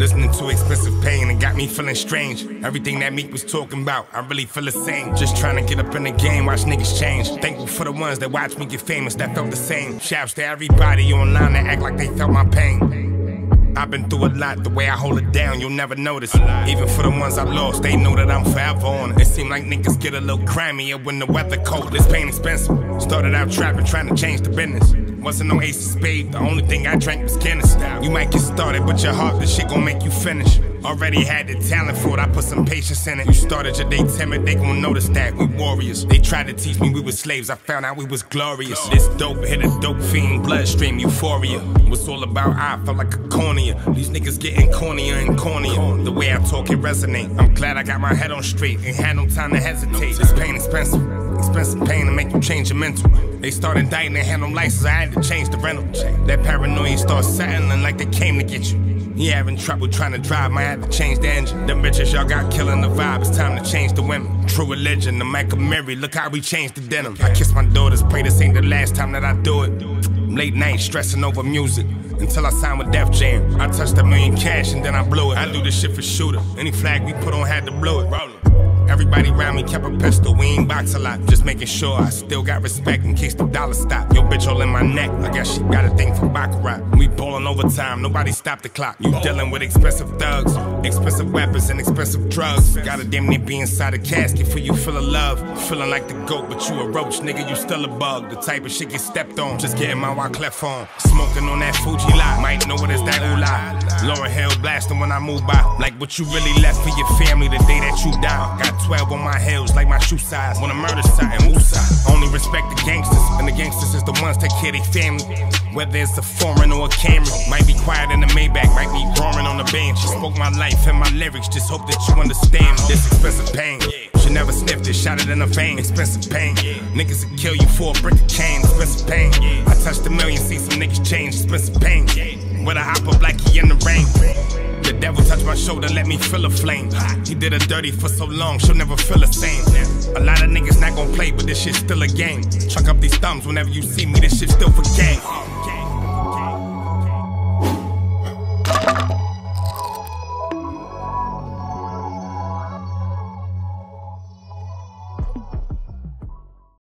Listening to expensive pain and got me feeling strange. Everything that Meek was talking about, I really feel the same. Just trying to get up in the game, watch niggas change. Thankful for the ones that watched me get famous that felt the same. Shouts to everybody online that act like they felt my pain. I've been through a lot, the way I hold it down, you'll never notice. Even for the ones I lost, they know that I'm forever on. It seem like niggas get a little crimeier when the weather cold. This pain expensive. Started out trapping, trying to change the business. Wasn't no ace of spade, the only thing I drank was Guinness. You might get started, but your heart, this shit gon' make you finish. Already had the talent for it, I put some patience in it. You started your day timid, they gon' notice that we warriors. They tried to teach me we were slaves, I found out we was glorious. This dope hit a dope fiend, bloodstream, euphoria. What's all about I felt like a cornea. These niggas getting cornier and cornier. The way I talk, it resonate. I'm glad I got my head on straight, ain't had no time to hesitate. This pain expensive, expensive pain to make you change your mental. They start indicting, they had no license, I had to change the rental. That paranoia starts settling like they came to get you. He having trouble trying to drive, might have to change the engine. Them bitches y'all got killing the vibe, it's time to change the women. True religion, the Mike Amiri, look how we changed the denim. I kiss my daughters, pray this ain't the last time that I do it. Late night stressing over music. Until I signed with Def Jam. I touched a million cash and then I blew it. I do this shit for shooter. Any flag we put on had to blow it. Rollin'. Everybody around me kept a pistol, we ain't box a lot. Just making sure I still got respect in case the dollar stop. Yo, bitch all in my neck, I guess she got a thing for Baccarat. We ballin' overtime, nobody stop the clock. You dealing with expensive thugs, expensive weapons, and expensive drugs. Gotta damn near be inside a casket for you full of love. Feeling like the goat, but you a roach, nigga, you still a bug. The type of shit get stepped on, just getting my Wyclef on. Smoking on that Fuji lot, might know what is that ooh Lauryn Hill blasting when I move by. Like what you really left for your family the day that you die. Got 12 on my heels like my shoe size. Wanna murder something, woosah. Only respect the gangsters, and the gangsters is the ones that care their family. Whether it's a foreign or a Camry, might be quiet in the Maybach, might be roaring on the bench. Spoke my life and my lyrics, just hope that you understand this expensive pain. Should never sniffed it, shot it in the vein. Expensive pain. Niggas will kill you for a brick of cane. Expensive pain. I touched a million, see some niggas change. Expensive pain. With a hop like he in the rain. The devil touched my shoulder, let me feel a flame. He did her dirty for so long, she'll never feel the same. A lot of niggas not gon' play, but this shit's still a game. Chuck up these thumbs whenever you see me, this shit still for game.